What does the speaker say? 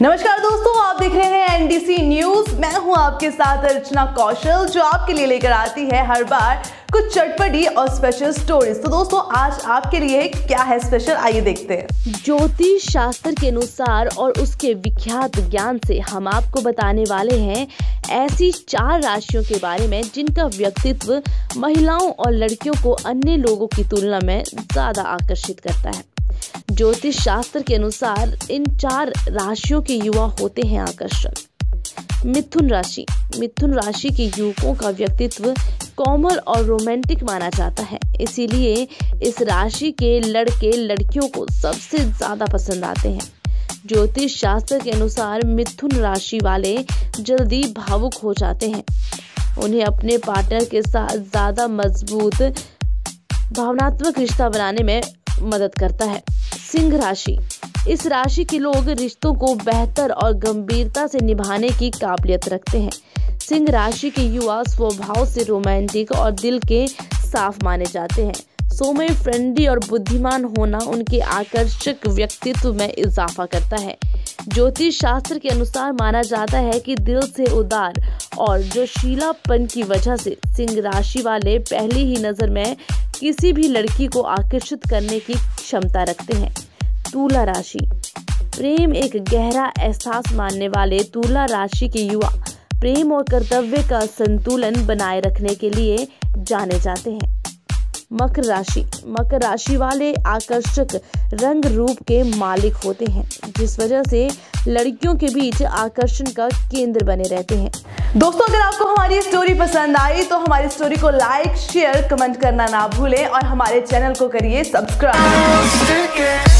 नमस्कार दोस्तों, आप देख रहे हैं एनडीसी न्यूज़ मैं हूँ आपके साथ अर्चना कौशल, जो आपके लिए लेकर आती है हर बार कुछ चटपटी और स्पेशल स्टोरीज तो दोस्तों, आज आपके लिए क्या है स्पेशल आइए देखते हैं। ज्योतिष शास्त्र के अनुसार और उसके विख्यात ज्ञान से हम आपको बताने वाले हैं ऐसी चार राशियों के बारे में, जिनका व्यक्तित्व महिलाओं और लड़कियों को अन्य लोगों की तुलना में ज़्यादा आकर्षित करता है। ज्योतिष शास्त्र के अनुसार इन चार राशियों के युवा होते हैं आकर्षक। मिथुन राशि। मिथुन राशि के युवकों का व्यक्तित्व कोमल और रोमांटिक माना जाता है। इसीलिए इस राशि के लड़के लड़कियों को सबसे ज़्यादा पसंद आते हैं। ज्योतिष शास्त्र के अनुसार मिथुन राशि वाले जल्दी भावुक हो जाते हैं। उन्हें अपने पार्टनर के साथ ज़्यादा मज़बूत, भावनात्मक रिश्ता बनाने में मदद करता है। सिंह राशि। इस राशि के लोग रिश्तों को बेहतर और गंभीरता से निभाने की काबिलियत रखते हैं। सिंह राशि के युवा स्वभाव से रोमांटिक और दिल के साफ़ माने जाते हैं। सोमय, फ्रेंडली और बुद्धिमान होना उनके आकर्षक व्यक्तित्व में इजाफा करता है। ज्योतिष शास्त्र के अनुसार माना जाता है कि दिल से उदार और जोशीलापन की वजह से सिंह राशि वाले पहली ही नज़र में किसी भी लड़की को आकर्षित करने की क्षमता रखते हैं। तुला राशि। प्रेम एक गहरा एहसास मानने वाले तुला राशि के युवा प्रेम और कर्तव्य का संतुलन बनाए रखने के लिए जाने जाते हैं। मकर राशि। मकर राशि वाले आकर्षक रंग रूप के मालिक होते हैं, जिस वजह से लड़कियों के बीच आकर्षण का केंद्र बने रहते हैं। दोस्तों, अगर आपको हमारी स्टोरी पसंद आई तो हमारी स्टोरी को लाइक शेयर कमेंट करना ना भूलें और हमारे चैनल को करिए सब्सक्राइब